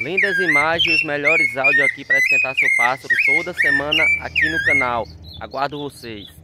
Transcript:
lindas imagens e os melhores áudios aqui para esquentar seu pássaro toda semana aqui no canal. Aguardo vocês.